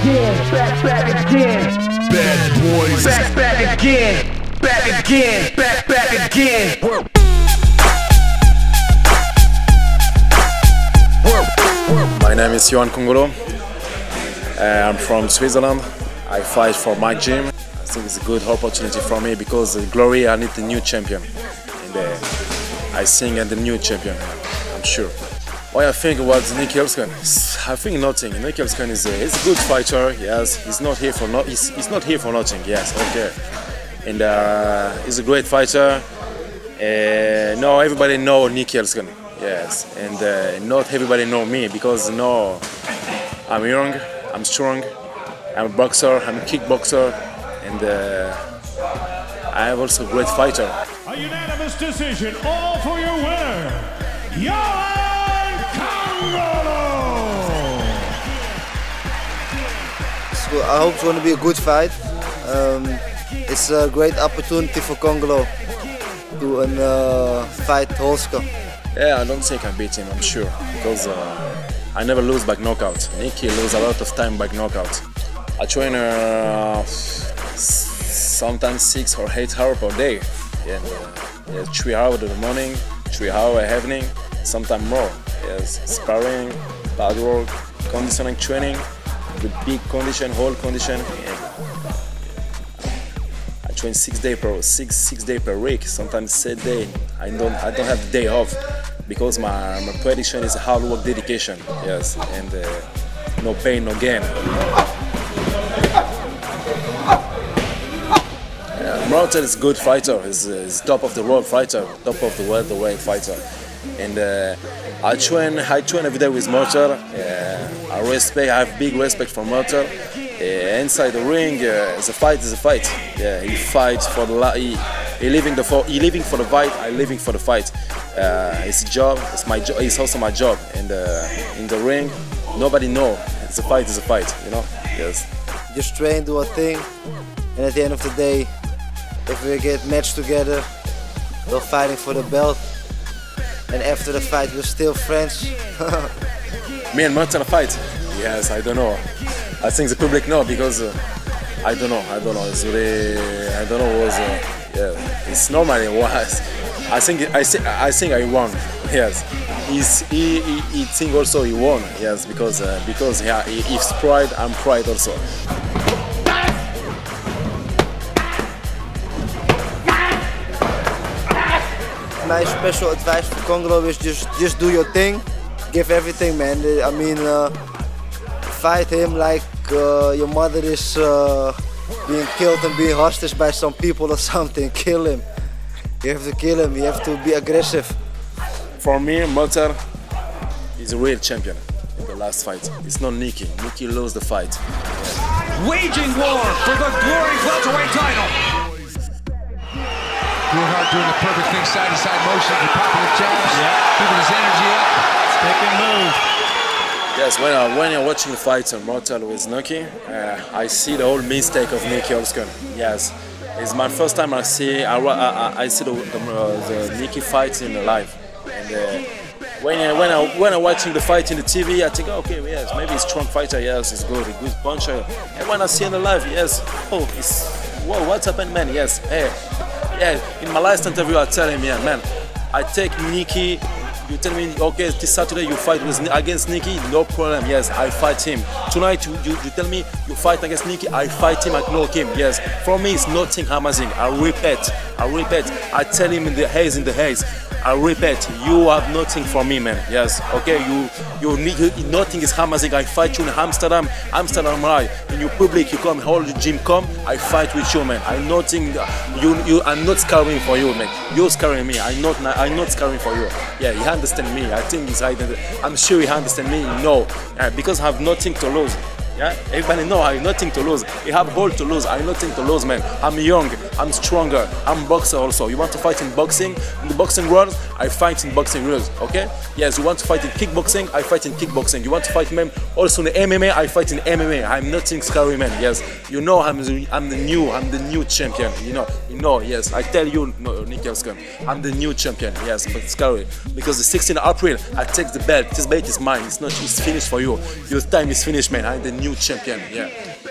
again, back, back again. Bad boys. Back, back again, back again, back, back again. My name is Yoann Kongolo. Uh, I'm from Switzerland. I fight for my Gym. I think it's a good opportunity for me because Glory I need the new champion. And uh, I think I'm the new champion. I'm sure. What I think about Nieky Holzken? I think nothing. Nieky Holzken is a, is a good fighter. Yes, he's not here for no, he's, he's not here for nothing. Yes, okay. And uh, he's a great fighter. Uh, no, everybody know Nieky Holzken. Yes, and uh, not everybody know me because no, I'm young, I'm strong, I'm a boxer, I'm a kickboxer, and uh, I'm also a great fighter. A unanimous decision, all for your winner, Yoann I hope it's going to be a good fight. Um, it's a great opportunity for Kongolo to uh, fight Holzken. Yeah, I don't think I beat him, I'm sure, because uh, I never lose by knockout. Nicky lose a lot of time by knockout. I train uh, sometimes six or eight hours per day. Yeah, uh, yeah, three hours in the morning, three hours evening, sometimes more. Yes, sparring, hard work, conditioning training, the big condition, whole condition. I train six day per six six day per week. Sometimes seven day. I don't I don't have day off because my my prediction is hard work, dedication. Yes, and uh, no pain, no gain. Yeah, Murthel is good fighter. He's, he's top of the world fighter, top of the world the world fighter. And uh, I train I train every day with Murthel. Uh, I respect I have big respect for Murthel. Uh, inside the ring, uh, it's a fight is a fight. Yeah, he fights for the he, he living the for he living for the fight. I living for the fight. Uh, it's a job. It's my job. It's also my job. And uh, in the ring, nobody know. It's a fight. It's a fight. You know. Yes. Just train, do a thing, and at the end of the day, if we get matched together, we're fighting for the belt. And after the fight, we're still friends. Me and Murthel fight. Yes, I don't know. I think the public know because uh, I don't know. I don't know. It's really I don't know. Was uh, yeah. It's normally was. I think I think I think I won. Yes. He's, he, he, he think also he won. Yes, because uh, because yeah, he, he's pride. I'm pride also. My special advice for Kongolo is just just do your thing, give everything, man. I mean, uh, fight him like uh, your mother is uh, being killed and being hostage by some people or something. Kill him. You have to kill him. You have to be aggressive. For me, Murthel is a real champion in the last fight. It's not Nicky. Nicky lost the fight. Waging war for the Glory welterweight title. Groenhart doing the perfect thing, side to side motion, popping the jabs, keeping his energy up. Stick and move. Yes, when, I, when you're watching the fight on Murthel with Nuki, uh, I see the whole mistake of Nicky Holzken. Yes, it's my first time I see I, I, I see the, the, uh, the Nicky fight in live. And uh, when I, when I when I'm watching the fight in the TV, I think, okay, yes, maybe he's strong fighter. Yes, he's good, a good puncher. And when I see him in the live, yes, oh, it's whoa, what's happened, man? Yes, hey, yeah. In my last interview, I tell him, yeah, man, I take Nicky you tell me, okay, this Saturday you fight with against Nicky, no problem. Yes, I fight him. Tonight you, you, you tell me you fight against Nicky, I fight him, I knock him. Yes, for me it's nothing amazing. I repeat, I repeat. I tell him in the haze, in the haze. I repeat, you have nothing for me, man. Yes, okay, you you need you, nothing is amazing. I fight you in Amsterdam, Amsterdam, right? In your public, you come, whole gym come, I fight with you, man. I nothing, you you, I'm not scaring for you, man. You're scaring me. I not I'm not scaring for you. Yeah, he understand me. I think he's I'm sure he understand me. No, uh, because I have nothing to lose. Yeah, everybody know I have nothing to lose. I have all to lose. I have nothing to lose, man. I'm young. I'm stronger. I'm boxer also. You want to fight in boxing? In the boxing world, I fight in boxing rules. Okay? Yes. You want to fight in kickboxing? I fight in kickboxing. You want to fight man also in the MMA? I fight in MMA. I'm nothing scary, man. Yes. You know I'm the, I'm the new I'm the new champion. You know. You know. Yes. I tell you, no, Nieky Holzken, I'm the new champion. Yes, but scary because the 16th of April I take the belt. This belt is mine. It's not. It's finished for you. Your time is finished, man. I'm the new new champion. Yeah.